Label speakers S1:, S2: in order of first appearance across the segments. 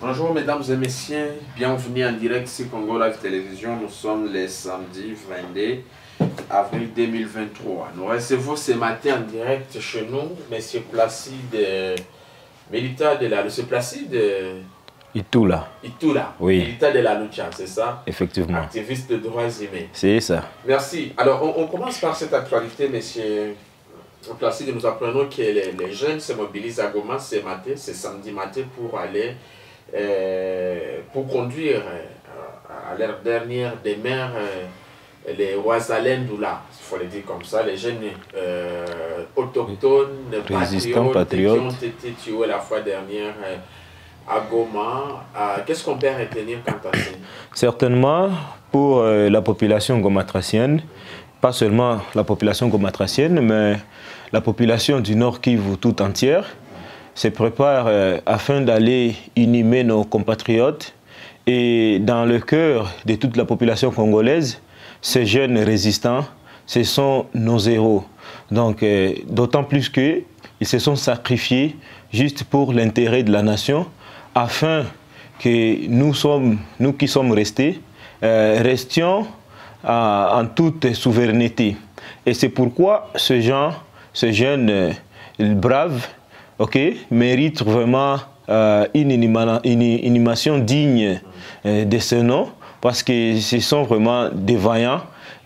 S1: Bonjour mesdames et messieurs, bienvenue en direct sur Congo Live Télévision. Nous sommes le samedi 22 avril 2023. Nous recevons ce matin en direct chez nous M. Placide, militant de la... M. Placide
S2: Itula.
S1: Itula,
S2: Oui.
S1: militant de la lucha, c'est ça?
S2: Effectivement.
S1: Activiste de droits humains.
S2: C'est ça.
S1: Merci. Alors, on, on commence par cette actualité, monsieur Placide. Nous apprenons que les, les jeunes se mobilisent à Goma ce matin, ce samedi matin, pour aller, euh, pour conduire euh, à leur dernière demeure euh, les il faut le dire comme ça, les jeunes euh, autochtones,
S2: Résistants,
S1: patriotes,
S2: patriotes.
S1: qui ont été tués la fois dernière à Goma. Qu'est-ce qu'on peut retenir quant à ça
S2: Certainement, pour euh, la population gomatracienne, pas seulement la population gomatracienne, mais la population du Nord Kivu tout entière, se prépare euh, afin d'aller inhumer nos compatriotes. Et dans le cœur de toute la population congolaise, ces jeunes résistants, ce sont nos héros. Donc, euh, d'autant plus qu'ils se sont sacrifiés juste pour l'intérêt de la nation, afin que nous, sommes, nous qui sommes restés, euh, restions à- en toute souveraineté. Et c'est pourquoi ce gens, ce jeune euh, brave, ok, mérite vraiment euh, une, inhuma- une inhumation digne euh, de ce nom, parce que ce sont vraiment des vaillants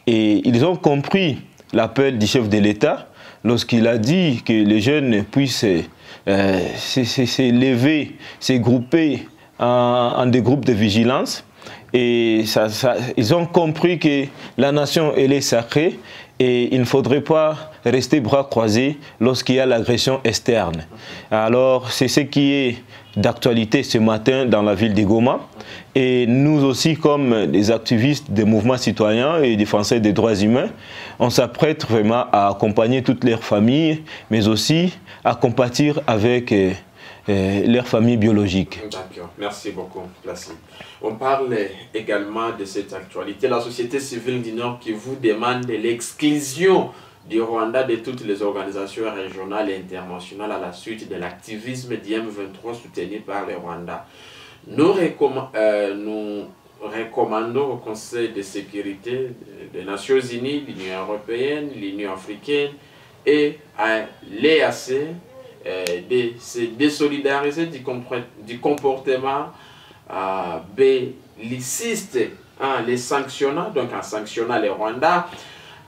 S2: et ils ont compris l'appel du chef de l'État lorsqu'il a dit que les jeunes puissent euh, se lever, se grouper en, des groupes de vigilance. Et ils ont compris que la nation, elle est sacrée et il ne faudrait pas rester bras croisés lorsqu'il y a l'agression externe. Alors, c'est ce qui est d'actualité ce matin dans la ville de Goma. Et nous aussi, comme des activistes des mouvements citoyens et défenseurs des droits humains, on s'apprête vraiment à accompagner toutes leurs familles, mais aussi à compatir avec euh, euh, leurs familles biologiques.
S1: D'accord, merci beaucoup, Placide. On parle également de cette actualité. La société civile du Nord qui vous demande l'exclusion du Rwanda de toutes les organisations régionales et internationales à la suite de l'activisme d'IM23 soutenu par le Rwanda. Nous, euh, nous recommandons au Conseil de sécurité des Nations Unies, l'Union européenne, l'Union africaine et à l'EAC de se désolidariser du, comportement belliciste en les sanctionnant, donc en sanctionnant le Rwanda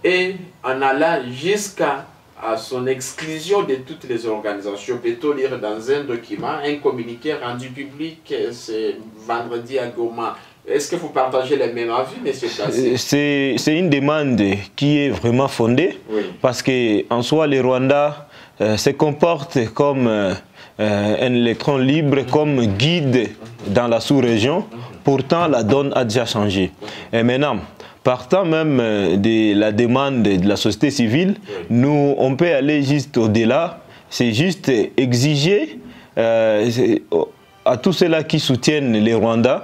S1: et en allant jusqu'à à son exclusion de toutes les organisations. Peut-on lire dans un document, un communiqué rendu public euh, ce vendredi à Goma Est-ce que vous partagez les mêmes avis, M.
S2: Euh,
S1: Placé
S2: C'est une demande qui est vraiment fondée
S1: Oui.
S2: parce qu'en soi, le Rwanda euh, se comporte comme euh, euh, un électron libre, comme guide dans la sous-région. Pourtant, la donne a déjà changé. Et maintenant, partant même euh, de la demande de la société civile, nous, on peut aller juste au-delà. C'est juste exiger euh, à tous ceux-là qui soutiennent les Rwandais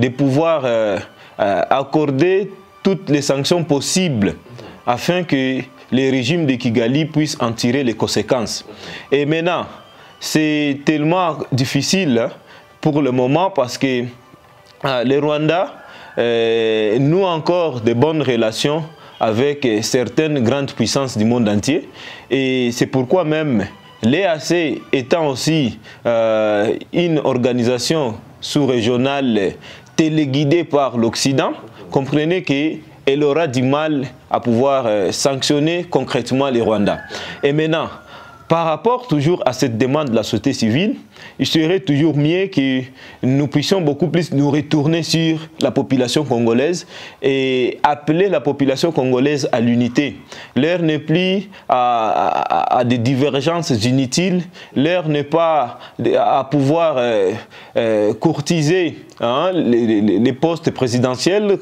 S2: de pouvoir euh, euh, accorder toutes les sanctions possibles afin que les régimes de Kigali puissent en tirer les conséquences. Et maintenant, c'est tellement difficile hein, pour le moment parce que euh, les Rwandais euh, nouent encore de bonnes relations avec certaines grandes puissances du monde entier. Et c'est pourquoi même l'EAC étant aussi une organisation sous-régionale téléguidée par l'Occident, comprenez qu'elle aura du mal à pouvoir euh, sanctionner concrètement les Rwandais. Et maintenant, par rapport toujours à cette demande de la société civile, il serait toujours mieux que nous puissions beaucoup plus nous retourner sur la population congolaise et appeler la population congolaise à l'unité. L'heure n'est plus à, des divergences inutiles, l'heure n'est pas à pouvoir euh, euh, courtiser hein, les- les postes présidentiels.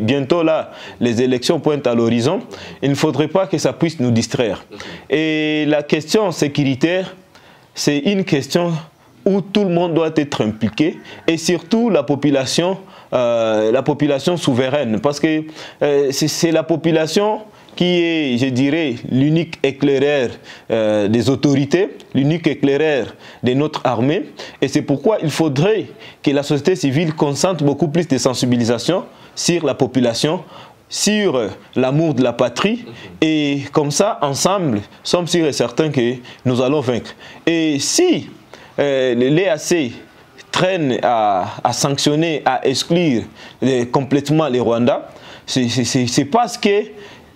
S2: Bientôt là, les élections pointent à l'horizon. Il ne faudrait pas que ça puisse nous distraire. Et la question sécuritaire, c'est une question où tout le monde doit être impliqué et surtout la population, euh, la population souveraine. Parce que euh, c'est la population qui est, je dirais, l'unique éclaireur euh, des autorités, l'unique éclaireur de notre armée. Et c'est pourquoi il faudrait que la société civile concentre beaucoup plus de sensibilisation sur la population sur l'amour de la patrie et comme ça, ensemble, sommes sûrs et certains que nous allons vaincre. Et si euh, l'EAC traîne à, sanctionner, à exclure euh, complètement les Rwandais, c'est parce que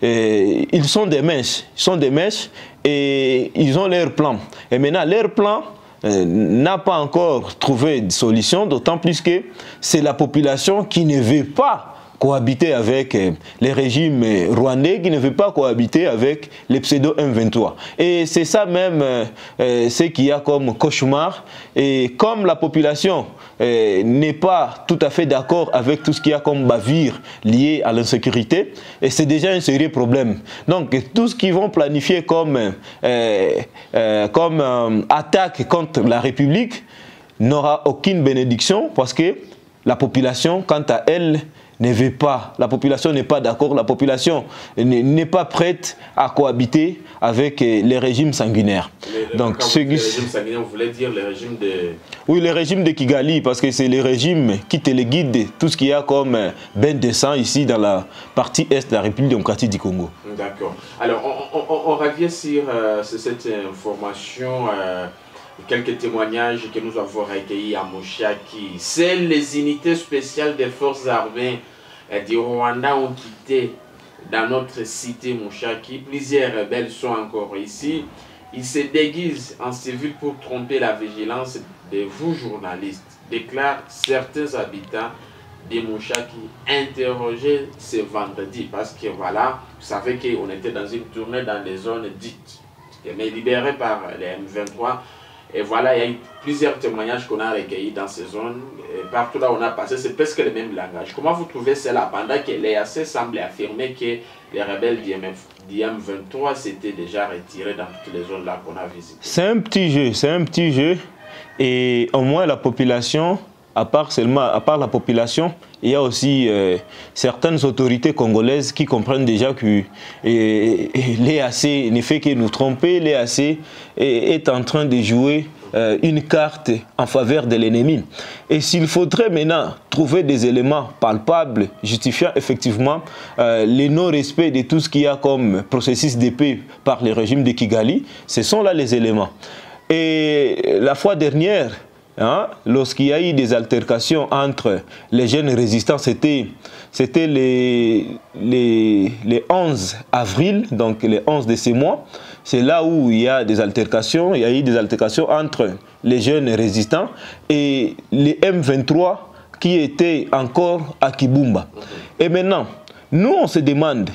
S2: euh, ils sont des mèches, ils sont des mèches et ils ont leur plan. Et maintenant, leur plan n'a pas encore trouvé de solution, d'autant plus que c'est la population qui ne veut pas cohabiter avec euh, les régimes euh, rwandais, qui ne veut pas cohabiter avec les pseudo M23. Et c'est ça même euh, ce qu'il y a comme cauchemar. Et comme la population n'est pas tout à fait d'accord avec tout ce qu'il y a comme bavure lié à l'insécurité, c'est déjà un sérieux problème. Donc tout ce qu'ils vont planifier comme, comme attaque contre la République n'aura aucune bénédiction parce que la population, quant à elle, ne veut pas, la population n'est pas d'accord, la population n'est pas prête à cohabiter avec euh, les régimes sanguinaires.
S1: Donc, ce les régimes sanguinaires, vous voulez dire les régimes de...
S2: Oui, les régimes de Kigali, parce que c'est les régimes qui téléguident tout ce qu'il y a comme euh, bain de sang ici dans la partie est de la République démocratique du Congo.
S1: D'accord. Alors, on, revient sur, euh, cette information quelques témoignages que nous avons recueillis à Moshaki. Seules les unités spéciales des forces armées euh, du Rwanda ont quitté dans notre cité Moshaki. Plusieurs rebelles sont encore ici. Ils se déguisent en civil pour tromper la vigilance de vous journalistes, déclarent certains habitants de Mouchaki interrogés ce vendredi. Parce que voilà, vous savez qu'on était dans une tournée dans les zones dites, mais libérées par les M23 et voilà, il y a eu plusieurs témoignages qu'on a recueillis dans ces zones. Partout là où on a passé, c'est presque le même langage. Comment vous trouvez cela pendant que l'EAC semble affirmer que les rebelles d'IM23 s'étaient déjà retirés dans toutes les zones là qu'on a visitées?
S2: C'est un petit jeu, c'est un petit jeu. Et au moins la population à part seulement, à part la population, il y a aussi euh, certaines autorités congolaises qui comprennent déjà que l'EAC ne fait que nous tromper, l'EAC est, en train de jouer euh, une carte en faveur de l'ennemi. Et s'il faudrait maintenant trouver des éléments palpables justifiant effectivement euh, le non-respect de tout ce qu'il y a comme processus de par le régime de Kigali, ce sont là les éléments. Et la fois dernière, Hein? Lorsqu'il y a eu des altercations entre les jeunes résistants, c'était les, les, les 11 avril, donc les 11 de ces mois. C'est là où il y a des altercations. Il y a eu des altercations entre les jeunes résistants et les M23 qui étaient encore à Kibumba. Et maintenant, nous, on se demande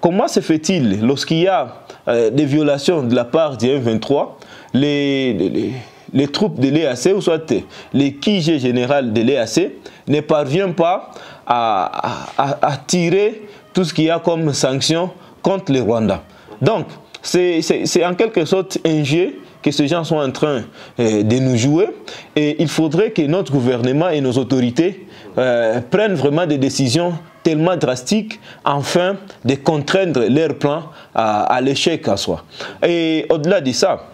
S2: comment se fait-il lorsqu'il y a euh, des violations de la part des M23, les les troupes de l'EAC, ou soit les QG général de l'EAC, ne parviennent pas à, tirer tout ce qu'il y a comme sanction contre les Rwandais. Donc, c'est en quelque sorte un jeu que ces gens sont en train euh, de nous jouer et il faudrait que notre gouvernement et nos autorités euh, prennent vraiment des décisions tellement drastiques afin de contraindre leur plan à, à l'échec en soi. Et au-delà de ça,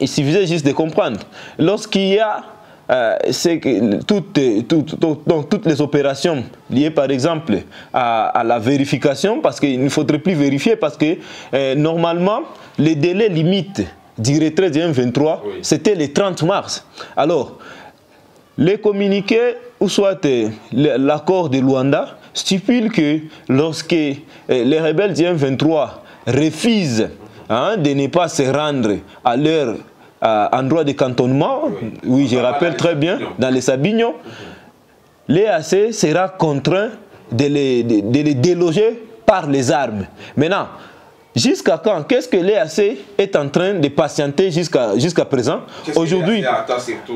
S2: il suffisait juste de comprendre. Lorsqu'il y a euh, que toutes, toutes, toutes, les opérations liées par exemple à, la vérification, parce qu'il ne faudrait plus vérifier, parce que euh, normalement, les délais limites du retrait du M23, c'était le 30 mars. Alors, les communiqués, ou soit euh, l'accord de Luanda, stipule que lorsque les rebelles du M23 refusent Hein, de ne pas se rendre à leur euh, endroit de cantonnement, oui, je rappelle très bien, dans les Sabignons, l'EAC sera contraint de les, de, déloger par les armes. Maintenant, Jusqu'à quand? Qu'est-ce que l'EAC est en train de patienter jusqu'à présent? Aujourd'hui,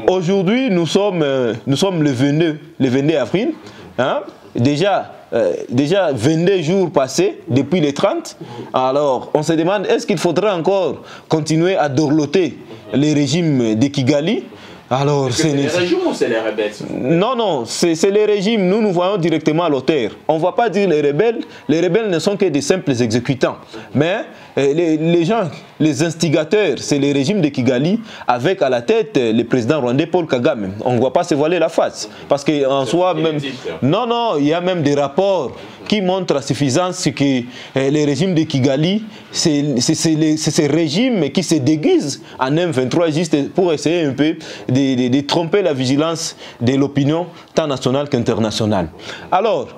S2: aujourd'hui nous sommes euh, nous sommes le 22 le 22 avril. Hein? Déjà euh, déjà 22 jours passés depuis les 30. Alors, on se demande, est-ce qu'il faudra encore continuer à dorloter les régimes de Kigali
S1: Alors, c'est les régimes ou c'est les rebelles?
S2: Non, non, c'est les régimes. Nous, nous voyons directement l'auteur. On ne va pas dire les rebelles. Les rebelles ne sont que des simples exécutants. Mais euh, les, gens, les instigateurs, c'est les régimes de Kigali avec à la tête le président rwandais Paul Kagame. On ne voit pas se voiler la face. Parce qu'en soi, même. Non, non, il y a même des rapports qui montrent à suffisance que euh, les régimes de Kigali, c'est ces régimes qui se déguisent en M23 juste pour essayer un peu de, tromper la vigilance de l'opinion tant nationale qu'internationale. Alors,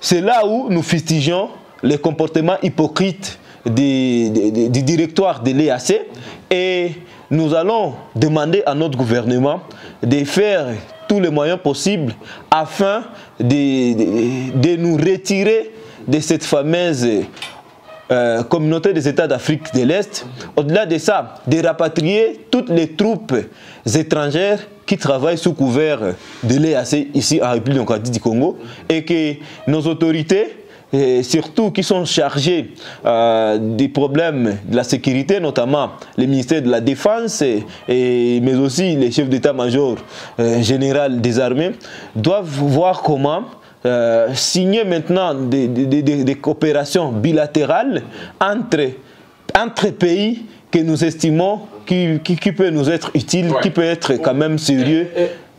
S2: c'est là où nous fustigeons les comportements hypocrites du, directoire de l'EAC et nous allons demander à notre gouvernement de faire tous les moyens possibles afin de, de nous retirer de cette fameuse euh, communauté des États d'Afrique de l'Est. Au-delà de ça, de rapatrier toutes les troupes étrangères qui travaillent sous couvert de l'EAC ici en République du Congo et que nos autorités et surtout qui sont chargés euh, des problèmes de la sécurité, notamment les ministères de la Défense, et, mais aussi les chefs d'état-major euh, général des armées, doivent voir comment euh, signer maintenant des, coopérations bilatérales entre, entre pays que nous estimons qui, qui, peut nous être utile, qui peut être quand même sérieux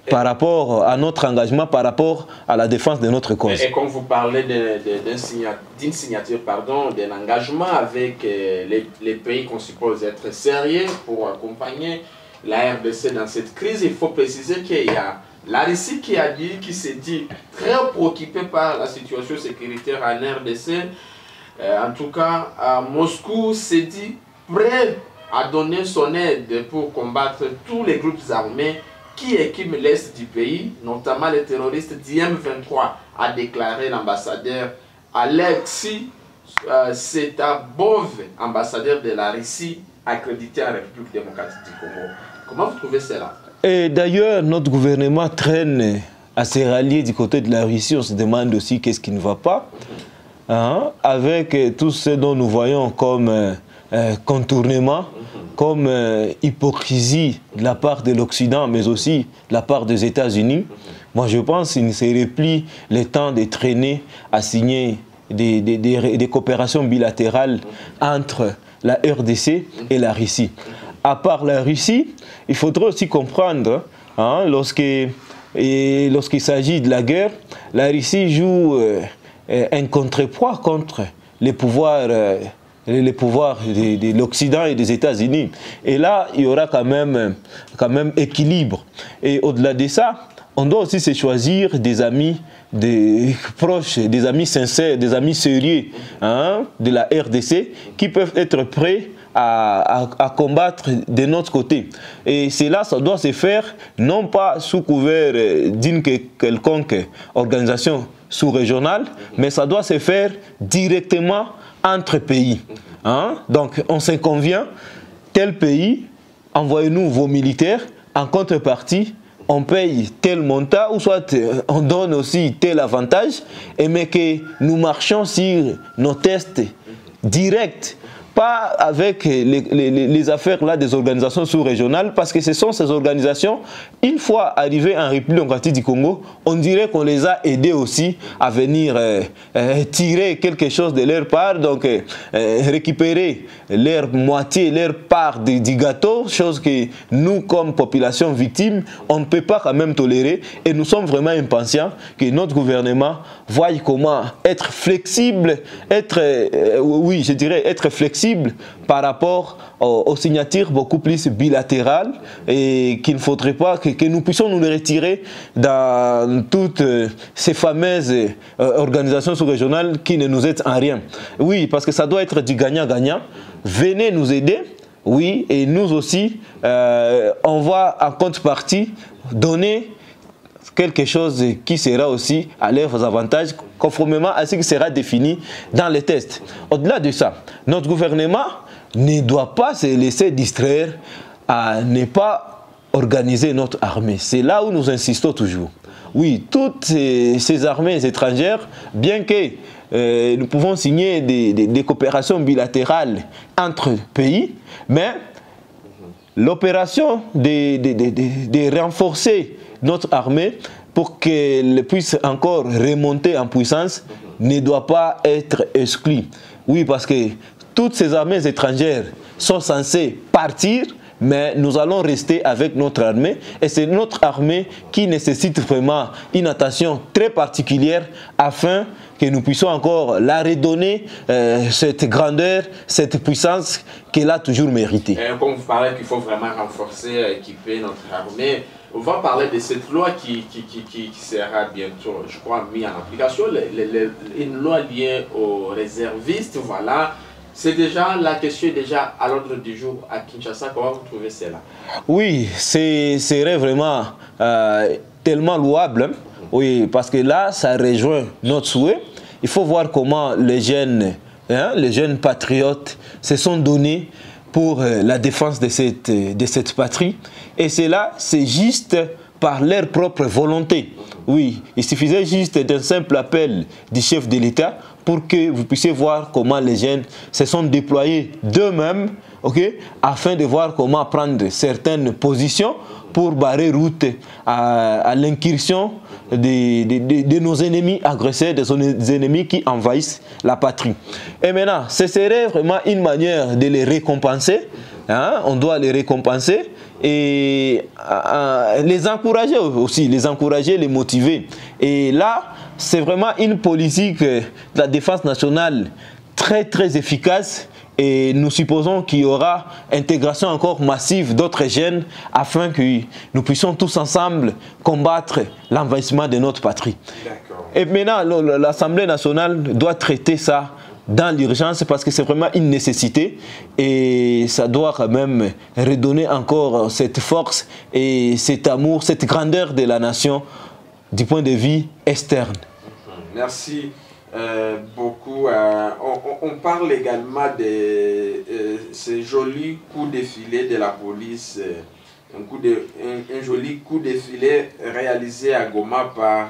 S2: par rapport à notre engagement, par rapport à la défense de notre cause.
S1: Et, quand vous parlez d'une signature, pardon, d'un engagement avec euh, les, les, pays qu'on suppose être sérieux pour accompagner la RDC dans cette crise, il faut préciser qu'il y a la Russie qui a dit, qui s'est dit très préoccupée par la situation sécuritaire en RDC. Euh, en tout cas, à Moscou s'est dit prêt à donner son aide pour combattre tous les groupes armés qui équipent l'Est du pays, notamment les terroristes d'IM23, a déclaré l'ambassadeur Alexis euh, Setabov, ambassadeur de la Russie, accrédité en République démocratique du Congo. Comment vous trouvez cela?
S2: Et d'ailleurs, notre gouvernement traîne à ses rallier du côté de la Russie. On se demande aussi qu'est-ce qui ne va pas. Hein, avec tout ce dont nous voyons comme euh, euh, contournement, comme euh, hypocrisie de la part de l'Occident, mais aussi de la part des États-Unis. Moi, je pense qu'il ne serait plus le temps de traîner à signer des, coopérations bilatérales entre la RDC et la Russie à part la Russie, il faudrait aussi comprendre, hein, lorsqu'il s'agit de la guerre, la Russie joue euh, un contrepoids contre les pouvoirs, euh, les pouvoirs de, l'Occident et des États-Unis. Et là, il y aura quand même, quand même équilibre. Et au-delà de ça, on doit aussi se choisir des amis des proches, des amis sincères, des amis sérieux hein, de la RDC qui peuvent être prêts à, combattre de notre côté. Et cela, ça doit se faire non pas sous couvert d'une quelconque organisation sous-régionale, mais ça doit se faire directement entre pays. Hein? Donc, on s'en convient, tel pays, envoyez-nous vos militaires, en contrepartie, on paye tel montant ou soit on donne aussi tel avantage, et mais que nous marchons sur nos tests directs pas avec les, affaires là des organisations sous-régionales, parce que ce sont ces organisations, une fois arrivées en République démocratique du Congo, on dirait qu'on les a aidés aussi à venir euh, euh, tirer quelque chose de leur part, donc euh, récupérer leur moitié, leur part du, gâteau, chose que nous, comme population victime, on ne peut pas quand même tolérer, et nous sommes vraiment impatients que notre gouvernement voie comment être flexible, être, oui, je dirais, être flexible par rapport aux, signatures beaucoup plus bilatérales et qu'il ne faudrait pas que, nous puissions nous les retirer dans toutes euh, ces fameuses euh, organisations sous-régionales qui ne nous aident en rien. Oui, parce que ça doit être du gagnant-gagnant. Venez nous aider. Oui, et nous aussi, euh, on va en contrepartie donner quelque chose qui sera aussi à leurs avantages, conformément à ce qui sera défini dans les tests. Au-delà de ça, notre gouvernement ne doit pas se laisser distraire à ne pas organiser notre armée. C'est là où nous insistons toujours. Oui, toutes ces, armées étrangères, bien que euh, nous pouvons signer des, coopérations bilatérales entre pays, mais l'opération de, renforcer notre armée pour qu'elle puisse encore remonter en puissance ne doit pas être exclue. Oui, parce que toutes ces armées étrangères sont censées partir, mais nous allons rester avec notre armée. Et c'est notre armée qui nécessite vraiment une attention très particulière afin que nous puissions encore la redonner euh, cette grandeur, cette puissance qu'elle a toujours méritée.
S1: comme vous parlez qu'il faut vraiment renforcer, équiper notre armée, on va parler de cette loi qui, qui, qui, sera bientôt, je crois, mise en application, une loi liée aux réservistes, voilà. C'est déjà, la question est déjà à l'ordre du jour à Kinshasa. Comment vous trouvez cela?
S2: Oui, c'est vraiment euh, tellement louable. Hein. Oui, parce que là, ça rejoint notre souhait. Il faut voir comment les jeunes, hein, les jeunes patriotes se sont donnés pour euh, la défense de cette, de cette patrie. Et cela, c'est juste par leur propre volonté. Oui, il suffisait juste d'un simple appel du chef de l'État pour que vous puissiez voir comment les jeunes se sont déployés d'eux-mêmes, afin de voir comment prendre certaines positions pour barrer route à, l'incursion de, nos ennemis agresseurs, de nos ennemis qui envahissent la patrie. Et maintenant, ce serait vraiment une manière de les récompenser. Hein? On doit les récompenser et les encourager aussi, les encourager, les motiver. Et là, c'est vraiment une politique de la défense nationale très très efficace et nous supposons qu'il y aura intégration encore massive d'autres jeunes afin que nous puissions tous ensemble combattre l'envahissement de notre patrie. Et maintenant, l'Assemblée nationale doit traiter ça dans l'urgence parce que c'est vraiment une nécessité et ça doit quand même redonner encore cette force et cet amour, cette grandeur de la nation du point de vue externe.
S1: Merci. Euh, beaucoup. Euh, on, parle également de euh, ces jolis coups de filet de la police, de, un, joli coup de filet réalisé à Goma par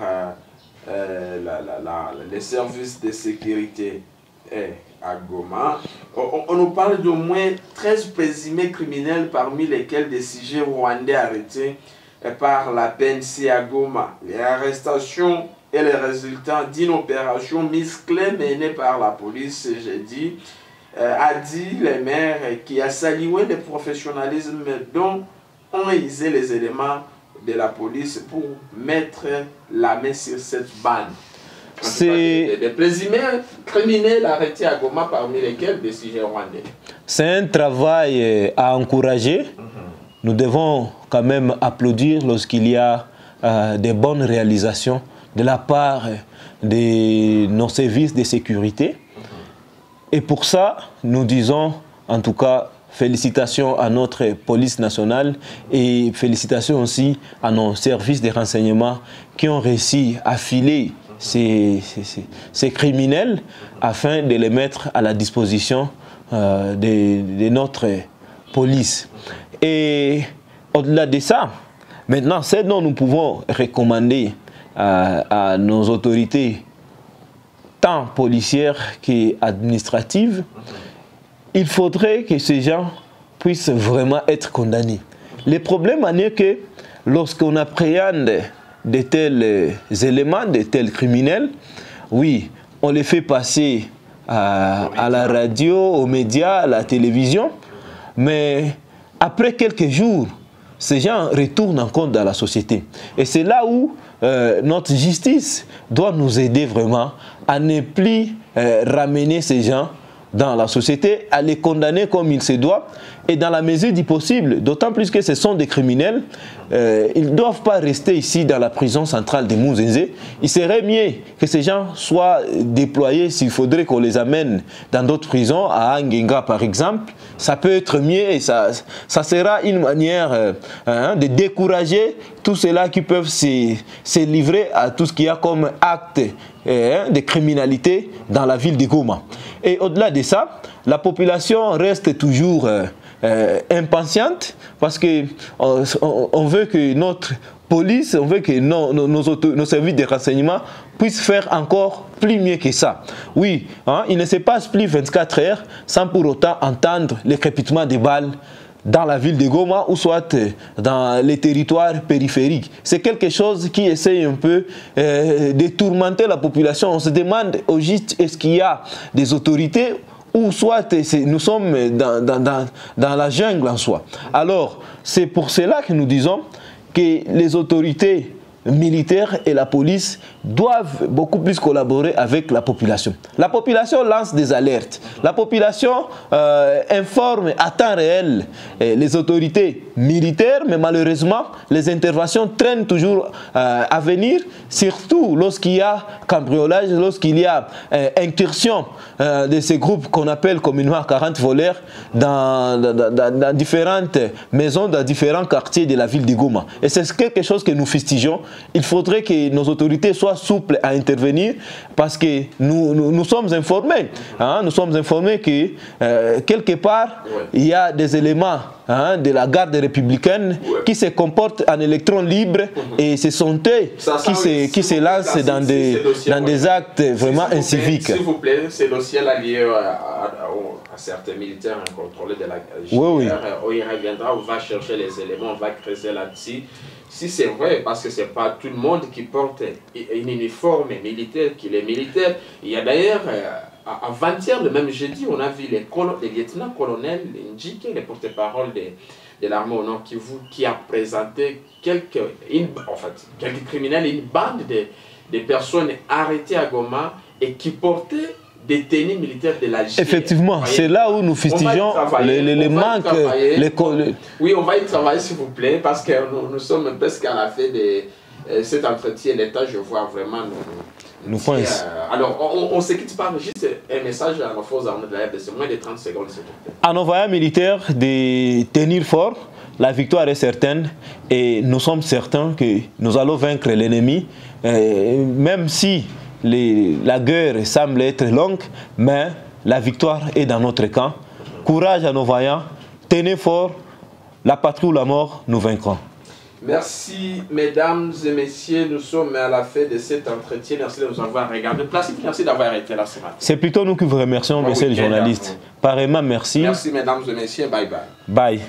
S1: les services de sécurité à Goma. On, nous parle d'au moins 13 présumés criminels, parmi lesquels des sujets rwandais arrêtés par la PNC à Goma. Les arrestations et les résultats d'une opération musclée menée par la police j'ai dit, euh, a dit les maires qui a salué le professionnalisme dont ont usé les éléments de la police pour mettre la main sur cette bande. C'est des présumés criminels arrêtés à Goma, parmi lesquels des sujets rwandais.
S2: C'est un travail euh, à encourager. Mhm. Nous devons même applaudir lorsqu'il y a euh, des bonnes réalisations de la part de nos services de sécurité. Et pour ça, nous disons en tout cas félicitations à notre police nationale et félicitations aussi à nos services de renseignement qui ont réussi à filer ces, ces, criminels afin de les mettre à la disposition euh, de, notre police. Et au-delà de ça, maintenant, ce dont nous pouvons recommander à, nos autorités, tant policières qu'administratives, il faudrait que ces gens puissent vraiment être condamnés. Le problème est que lorsqu'on appréhende de tels éléments, de tels criminels, oui, on les fait passer à, à, la radio, aux médias, à la télévision, mais après quelques jours, ces gens retournent en compte dans la société. Et c'est là où euh, notre justice doit nous aider vraiment à ne plus euh, ramener ces gens dans la société, à les condamner comme il se doit, et dans la mesure du possible, d'autant plus que ce sont des criminels, euh, ils ne doivent pas rester ici dans la prison centrale de Mouzézé. Il serait mieux que ces gens soient déployés, s'il faudrait qu'on les amène dans d'autres prisons, à Angenga par exemple, ça peut être mieux et ça, ça sera une manière euh, hein, de décourager tous ceux-là qui peuvent se, se, livrer à tout ce qu'il y a comme acte hein, de criminalité dans la ville de Goma. Et au-delà de ça, la population reste toujours euh, euh, impatiente parce que on, veut que notre police, on veut que nos, nos, services de renseignement puissent faire encore plus mieux que ça. Oui, hein, il ne se passe plus 24 heures sans pour autant entendre le crépitement des balles dans la ville de Goma ou soit dans les territoires périphériques. C'est quelque chose qui essaye un peu de tourmenter la population. On se demande au juste est-ce qu'il y a des autorités ou soit nous sommes dans, la jungle en soi. Alors, c'est pour cela que nous disons que les autorités militaires et la police doivent beaucoup plus collaborer avec la population. La population lance des alertes. La population euh, informe à temps réel eh, les autorités militaires, mais malheureusement, les interventions traînent toujours euh, à venir, surtout lorsqu'il y a cambriolage, lorsqu'il y a euh, incursion de ces groupes qu'on appelle communément 40 voleurs dans, dans, différentes maisons, dans différents quartiers de la ville de. Et c'est quelque chose que nous fustigeons. Il faudrait que nos autorités soient souple à intervenir parce que nous, nous, sommes informés. Hein, nous sommes informés que euh, quelque part, il y a des éléments hein, de la garde républicaine qui se comportent en électrons libres mhm. et ce sont eux qui, se, qui se lancent dans, des, dans des actes vraiment inciviques.
S1: S'il vous plaît, ces dossiers-là liés à, certains militaires incontrôlés de la oui, oui. on y reviendra, on va chercher les éléments, on va creuser là-dessus si c'est vrai, parce que ce n'est pas tout le monde qui porte un uniforme militaire, qui est militaire. Il y a d'ailleurs, euh, avant-hier, le même jeudi, on a vu les, les lieutenants-colonels Ndjike, les porte-parole de, de l'armée au Nord Kivu, qui a présenté quelques, en fait, quelques criminels, une bande de, de personnes arrêtées à Goma et qui portaient détenus militaires de la
S2: Effectivement, c'est là où nous fustigeons les, les, manques. Les...
S1: Oui, on va y travailler s'il vous plaît, parce que nous, nous sommes presque à la fin de euh, cet entretien. L'État, je vois vraiment nous.
S2: nous euh,
S1: alors, on, on, se quitte par juste un message à nos forces armées de la RDC, moins de 30 secondes, s'il vous plaît.
S2: À nos voyants militaires de tenir fort, la victoire est certaine et nous sommes certains que nous allons vaincre l'ennemi, euh, même si la guerre semble être longue, mais la victoire est dans notre camp. Courage à nos vaillants, tenez fort, la patrie ou la mort, nous vaincrons.
S1: Merci, mesdames et messieurs. Nous sommes à la fin de cet entretien. Merci de nous avoir regardé. Merci d'avoir été là ce matin.
S2: C'est plutôt nous qui vous remercions, monsieur le journaliste. Pareillement, merci.
S1: Merci, mesdames et messieurs. Bye bye.
S2: Bye.